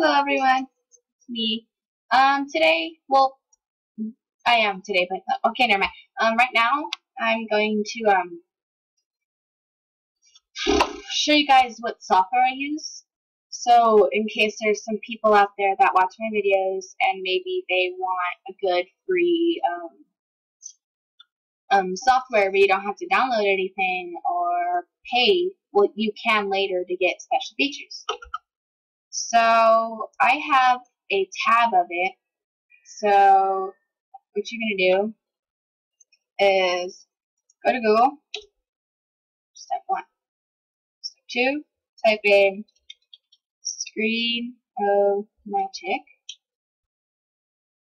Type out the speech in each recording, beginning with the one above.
Hello everyone, it's me. Um, today, well, I am today, but okay, never mind. Um, right now, I'm going to um show you guys what software I use. So, in case there's some people out there that watch my videos and maybe they want a good free um um software where you don't have to download anything or pay what you can later to get special features. So I have a tab of it. So what you're going to do is go to Google, step one. Step two, type in Screenomatic.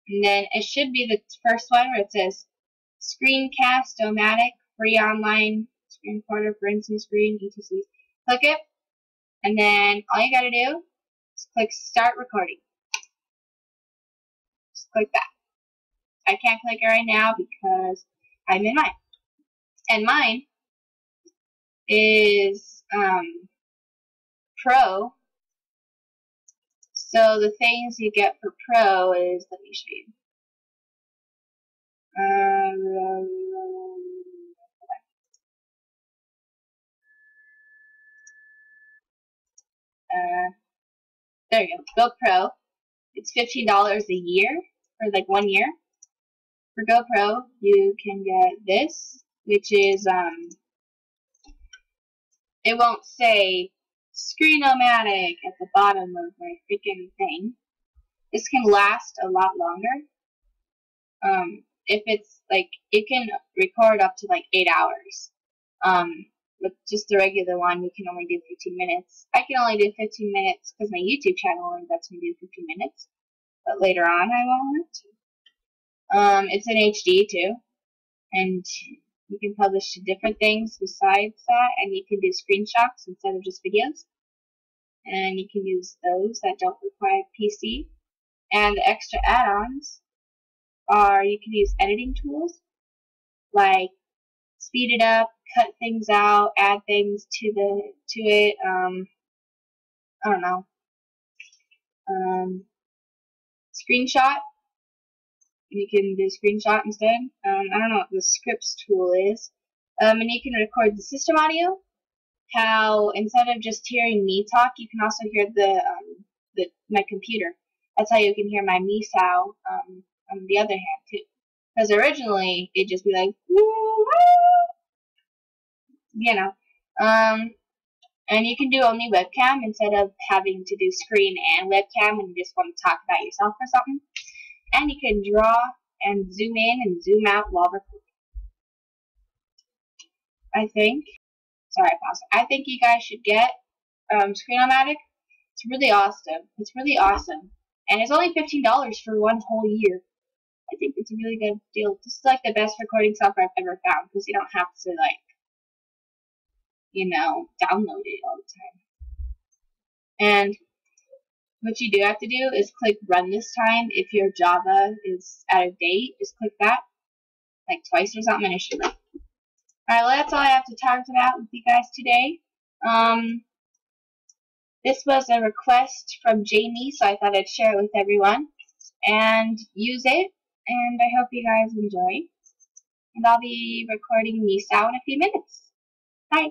And then it should be the first one where it says Screencast-O-Matic, free online screen recorder for instant screen, etc. Click it, and then all you gotta do click start recording. Just click that. I can't click it right now because I'm in mine. And mine is um, Pro. So the things you get for Pro is, let me show you. There you go. GoPro. It's $15 a year for like one year. For GoPro, you can get this, which is, um, it won't say Screenomatic at the bottom of my freaking thing. This can last a lot longer. Um, if it's like, it can record up to like 8 hours. Um, with just the regular one, you can only do 15 minutes. I can only do 15 minutes because my YouTube channel only lets me do 15 minutes. But later on, I won't. Um, it's in HD too, and you can publish to different things besides that, and you can do screenshots instead of just videos. And you can use those that don't require PC. And the extra add-ons are you can use editing tools like speed it up, cut things out, add things to the to it. Um, I don't know. Um, screenshot. You can do screenshot instead. Um, I don't know what the scripts tool is. Um, and you can record the system audio. How instead of just hearing me talk, you can also hear the um, the my computer. That's how you can hear my me sow um, on the other hand too. Because originally it'd just be like. Woo, you know. Um, and you can do only webcam instead of having to do screen and webcam when you just want to talk about yourself or something. And you can draw and zoom in and zoom out while recording. I think. Sorry, pause. I think you guys should get um, Screenomatic. It's really awesome. It's really awesome. And it's only $15 for one whole year. I think it's a really good deal. This is like the best recording software I've ever found because you don't have to like you know, download it all the time. And what you do have to do is click run this time if your Java is out of date. Just click that like twice or something and it should. Alright, well that's all I have to talk about with you guys today. Um, this was a request from Jamie, so I thought I'd share it with everyone. And use it, and I hope you guys enjoy. And I'll be recording Nisa in a few minutes. Bye.